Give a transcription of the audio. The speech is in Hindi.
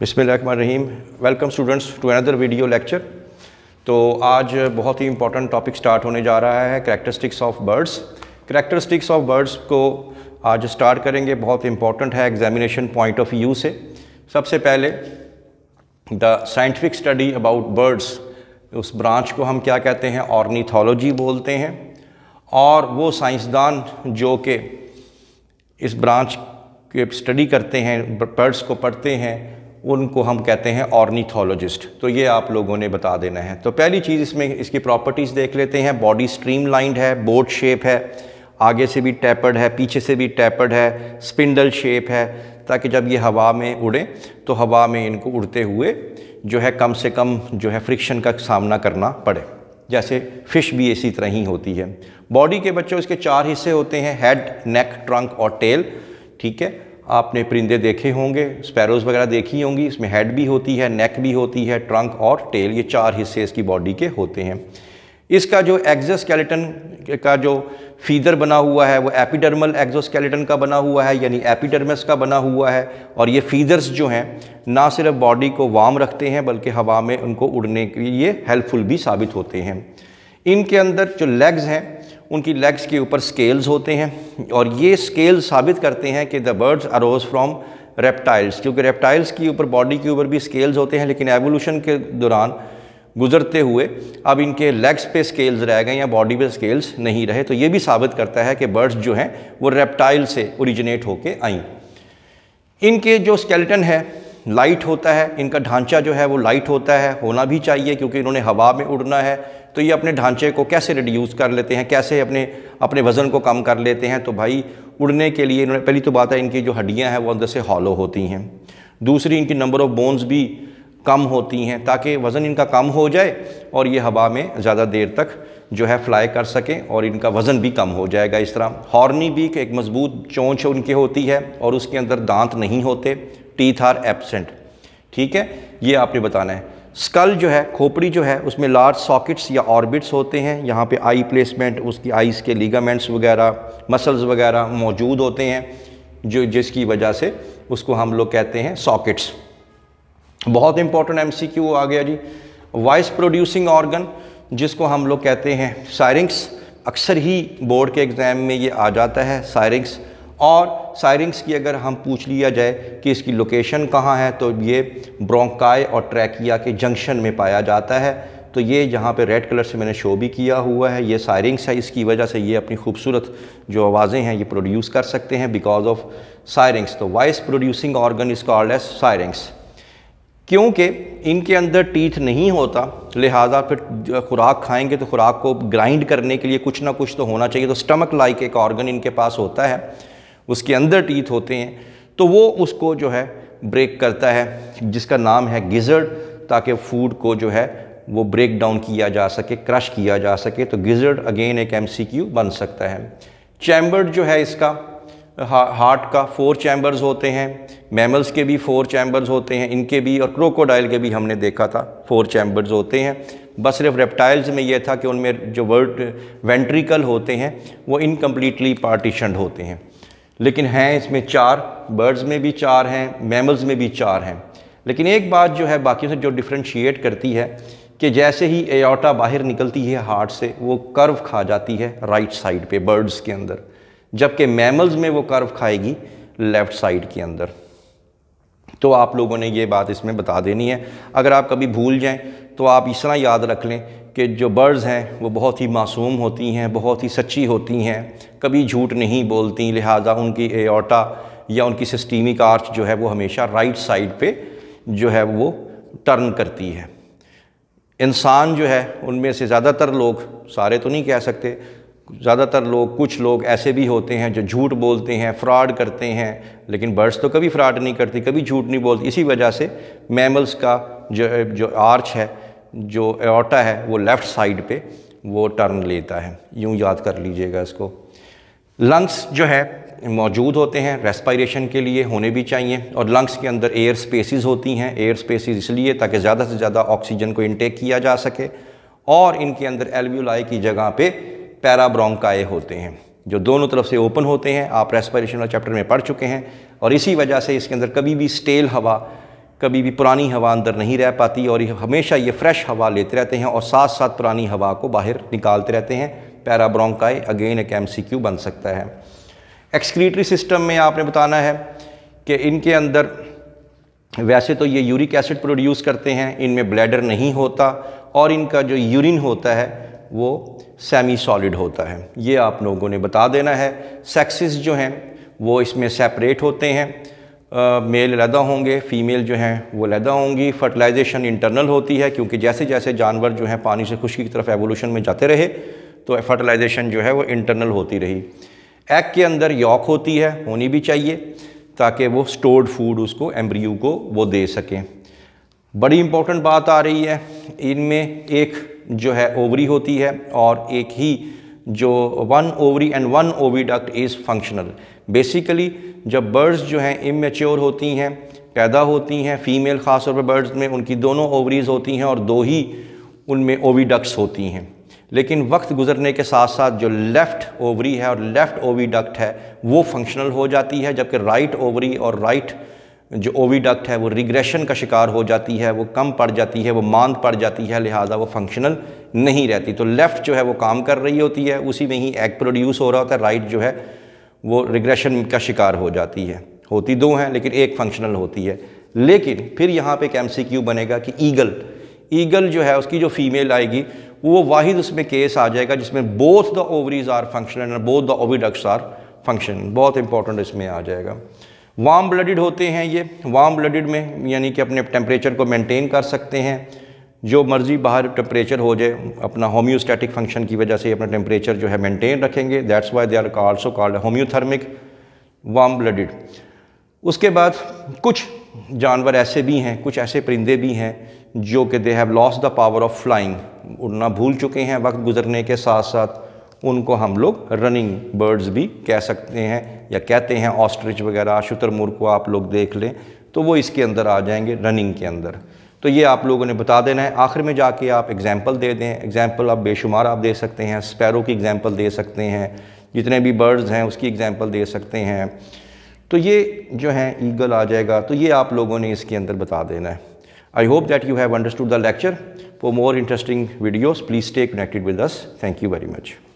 Rahim welcome students to another video lecture तो आज बहुत ही इंपॉर्टेंट टॉपिक स्टार्ट होने जा रहा है characteristics of birds characteristics of birds को आज स्टार्ट करेंगे, बहुत इंपॉर्टेंट है एग्जामिनेशन पॉइंट ऑफ़ व्यू से। सबसे पहले the scientific study about birds उस ब्रांच को हम क्या कहते हैं? ऑर्निथोलॉजी बोलते हैं। और वो साइंसदान जो कि इस ब्रांच के स्टडी करते हैं बर्ड्स को पढ़ते हैं उनको हम कहते हैं ऑर्निथोलॉजिस्ट तो ये आप लोगों ने बता देना है। तो पहली चीज़ इसमें, इसकी प्रॉपर्टीज़ देख लेते हैं। बॉडी स्ट्रीमलाइंड है बोट शेप है, आगे से भी टैपर्ड है, पीछे से भी टैपर्ड है स्पिंडल शेप है, ताकि जब ये हवा में उड़े तो हवा में इनको उड़ते हुए जो है कम से कम जो है फ्रिक्शन का सामना करना पड़े। जैसे फ़िश भी इसी तरह ही होती है। बॉडी के बच्चों, इसके चार हिस्से होते हैं हेड नेक ट्रंक और टेल ठीक है? आपने परिंदे देखे होंगे स्पैरोज़ वगैरह देखी होंगी, इसमें हेड भी होती है नेक भी होती है ट्रंक और टेल ये चार हिस्से इसकी बॉडी के होते हैं। इसका जो एक्जोस्केलेटन का जो फीदर बना हुआ है, वो एपिडर्मल एक्जोस्केलेटन का बना हुआ है, यानी एपिडर्मस का बना हुआ है, और ये फीदर्स जो हैं, ना सिर्फ़ बॉडी को वार्म रखते हैं, बल्कि हवा में उनको उड़ने के लिए हेल्पफुल भी साबित होते हैं। इनके अंदर जो लेग्स हैं उनकी लेग्स के ऊपर स्केल्स होते हैं और ये स्केल्स साबित करते हैं कि the birds arose from reptiles क्योंकि रेप्टाइल्स के ऊपर बॉडी के ऊपर भी स्केल्स होते हैं, लेकिन एवोल्यूशन के दौरान गुजरते हुए अब इनके लेग्स पे स्केल्स रह गए या बॉडी पे स्केल्स नहीं रहे तो ये भी साबित करता है कि बर्ड्स जो हैं, वो रेप्टाइल से ओरिजिनेट होके आई। इनके जो स्केलेटन है लाइट होता है, इनका ढांचा जो है वो लाइट होता है, होना भी चाहिए क्योंकि इन्होंने हवा में उड़ना है। तो ये अपने ढांचे को कैसे रिड्यूस कर लेते हैं, कैसे अपने अपने वज़न को कम कर लेते हैं? तो भाई, उड़ने के लिए इन्होंने, पहली तो बात है, इनकी जो हड्डियाँ हैं वो अंदर से हॉलो होती हैं। दूसरी, इनकी नंबर ऑफ़ बोन्स भी कम होती हैं, ताकि वज़न इनका कम हो जाए और ये हवा में ज़्यादा देर तक जो है फ्लाई कर सकें और इनका वज़न भी कम हो जाएगा इस तरह। हॉर्नी बीक एक मज़बूत चोंच उनकी होती है और उसके अंदर दांत नहीं होते। टीथ आर एबसेंट ठीक है? ये आपने बताना है। स्कल जो है, खोपड़ी जो है, उसमें लार्ज सॉकेट्स या ऑर्बिट्स होते हैं। यहाँ पे आई प्लेसमेंट उसकी आइज़ के लीगामेंट्स वगैरह मसल्स वगैरह मौजूद होते हैं, जो जिसकी वजह से उसको हम लोग कहते हैं सॉकेट्स बहुत इंपॉर्टेंट एमसीक्यू आ गया जी। वॉइस प्रोड्यूसिंग ऑर्गन जिसको हम लोग कहते हैं सायरिंग्स अक्सर ही बोर्ड के एग्ज़ाम में ये आ जाता है सायरिंग्स और सायरिंग्स की अगर हम पूछ लिया जाए कि इसकी लोकेशन कहाँ है तो ये ब्रोंकाई और ट्रैकिया के जंक्शन में पाया जाता है। तो ये यहाँ पे रेड कलर से मैंने शो भी किया हुआ है। ये सायरिंग्स है, इसकी वजह से ये अपनी खूबसूरत जो आवाज़ें हैं, ये प्रोड्यूस कर सकते हैं बिकॉज़ ऑफ़ सायरिंग्स तो voice producing organ is called as syrinx क्योंकि इनके अंदर टीथ नहीं होता, लिहाजा फिर खुराक खाएँगे तो खुराक को ग्राइंड करने के लिए कुछ ना कुछ तो होना चाहिए। तो स्टमक लाइक एक ऑर्गन इनके पास होता है। उसके अंदर टीथ होते हैं तो वो उसको जो है ब्रेक करता है, जिसका नाम है गिजर्ड ताकि फ़ूड को जो है वो ब्रेक डाउन किया जा सके क्रश किया जा सके तो गिजर्ड अगेन एक एमसीक्यू बन सकता है। चैम्बर्ड जो है इसका, हा हार्ट का फोर चैम्बर्स होते हैं मैमल्स के भी फोर चैम्बर्स होते हैं, इनके भी और क्रोकोडाइल के भी हमने देखा था फोर चैम्बर्स होते हैं। बस सिर्फ़ रेप्टाइल्स में यह था कि उनमें जो वर्ड वेंट्रिकल होते हैं, वो इनकम्प्लीटली पार्टीशनड होते हैं। लेकिन हैं इसमें चार बर्ड्स में भी चार हैं मैमल्स में भी चार हैं। लेकिन एक बात जो है बाकी से जो डिफ्रेंशिएट करती है कि जैसे ही एयोटा बाहर निकलती है हार्ट से, वो कर्व खा जाती है राइट साइड पे बर्ड्स के अंदर। जबकि मैमल्स में वो कर्व खाएगी लेफ़्ट साइड के अंदर। तो आप लोगों ने ये बात इसमें बता देनी है। अगर आप कभी भूल जाएँ तो आप इस तरह याद रख लें कि जो बर्ड्स हैं, वो बहुत ही मासूम होती हैं, बहुत ही सच्ची होती हैं, कभी झूठ नहीं बोलती, लिहाजा उनकी एओटा या उनकी सिस्टीमिक आर्च जो है वो हमेशा राइट साइड पे जो है वो टर्न करती है। इंसान जो है, उनमें से ज़्यादातर लोग, सारे तो नहीं कह सकते, ज़्यादातर लोग, कुछ लोग ऐसे भी होते हैं जो झूठ बोलते हैं फ्रॉड करते हैं, लेकिन बर्ड्स तो कभी फ्रॉड नहीं करती, कभी झूठ नहीं बोलती। इसी वजह से मैमल्स का जो जो आर्च है जो एटा है, वो लेफ़्ट साइड पे, वो टर्न लेता है। यूँ याद कर लीजिएगा इसको। लंग्स जो है, मौजूद होते हैं रेस्पायरेशन के लिए, होने भी चाहिए। और लंग्स के अंदर एयर स्पेसिस होती हैं। एयर स्पेसिस इसलिए ताकि ज़्यादा से ज़्यादा ऑक्सीजन को इनटेक किया जा सके। और इनके अंदर एल्व्यूलाई की जगह पे पैराब्रोंकाए होते हैं, जो दोनों तरफ़ से ओपन होते हैं। आप रेस्पायरेशन वाले चैप्टर में पढ़ चुके हैं। और इसी वजह से इसके अंदर कभी भी स्टेल हवा कभी भी पुरानी हवा अंदर नहीं रह पाती और ये हमेशा ये फ्रेश हवा लेते रहते हैं और साथ साथ पुरानी हवा को बाहर निकालते रहते हैं। पैराब्रोंकाई अगेन एक एम बन सकता है। एक्सक्रीटरी सिस्टम में आपने बताना है कि इनके अंदर वैसे तो ये यूरिक एसिड प्रोड्यूस करते हैं, इनमें ब्लैडर नहीं होता और इनका जो यूरिन होता है, वो सेमी सॉलिड होता है। ये आप लोगों ने बता देना है। सेक्सेस जो हैं, वो इसमें सेपरेट होते हैं। मेल लदा होंगे फ़ीमेल जो हैं, वो लदा होंगी। फर्टिलाइजेशन इंटरनल होती है, क्योंकि जैसे जैसे जानवर जो हैं पानी से खुशकी की तरफ़ एवोल्यूशन में जाते रहे तो फर्टिलाइजेशन जो है वो इंटरनल होती रही। एग के अंदर यॉक होती है, होनी भी चाहिए, ताकि वो स्टोर्ड फ़ूड उसको एम्ब्रियो को वो दे सकें। बड़ी इंपॉर्टेंट बात आ रही है, इनमें एक जो है ओवरी होती है, और एक ही जो one ovary and one oviduct is functional basically जब बर्ड्स जो हैं इमेच्योर होती हैं, पैदा होती हैं फ़ीमेल ख़ास तौर पर बर्ड्स में, उनकी दोनों ओवरीज़ होती हैं और दो ही उनमें ओवीडक्ट्स होती हैं। लेकिन वक्त गुजरने के साथ साथ जो लेफ़्ट ओवरी है और लेफ़्ट ओवीडक्ट है, वो फंक्शनल हो जाती है, जबकि राइट ओवरी और राइट जो ओवीडक्ट है, वो रिग्रेशन का शिकार हो जाती है, वो कम पड़ जाती है, वो मांद पड़ जाती है, लिहाजा वो फंक्शनल नहीं रहती। तो लेफ़्ट जो है, वो काम कर रही होती है, उसी में ही एग प्रोड्यूस हो रहा होता है राइट जो है, वो रिग्रेशन का शिकार हो जाती है। होती दो हैं, लेकिन एक फंक्शनल होती है। लेकिन फिर यहाँ पे एक एमसीक्यू बनेगा कि ईगल ईगल जो है, उसकी जो फीमेल आएगी, वो वाहिद उसमें केस आ जाएगा, जिसमें both the ovaries are functional both the oviducts are function बहुत इंपॉर्टेंट इसमें आ जाएगा। वार्म ब्लडेड होते हैं ये। वार्म ब्लडेड में, यानी कि अपने टेम्परेचर को मेंटेन कर सकते हैं। जो मर्ज़ी बाहर टेम्परेचर हो जाए, अपना होम्योस्टैटिक फ़ंक्शन की वजह से अपना टेम्परेचर जो है मेंटेन रखेंगे। That's why they are also called homeothermic warm blooded उसके बाद कुछ जानवर ऐसे भी हैं, कुछ ऐसे परिंदे भी हैं, जो कि they have lost the power of flying उड़ना भूल चुके हैं, वक्त गुजरने के साथ साथ उनको हम लोग रनिंग बर्ड्स भी कह सकते हैं या कहते हैं ऑस्ट्रिच वगैरह, शुतरमुर्ग को आप लोग देख लें तो वो इसके अंदर आ जाएँगे रनिंग के अंदर। तो ये आप लोगों ने बता देना है। आखिर में जाके आप एग्ज़ाम्पल दे दें। एग्ज़ाम्पल आप बेशुमार आप दे सकते हैं। स्पैरो की एग्ज़ाम्पल दे सकते हैं। जितने भी बर्ड्स हैं, उसकी एग्ज़ाम्पल दे सकते हैं। तो ये जो है ईगल आ जाएगा। तो ये आप लोगों ने इसके अंदर बता देना है। I hope that you have understood the lecture For more interesting videos please stay connected with us. Thank you very much.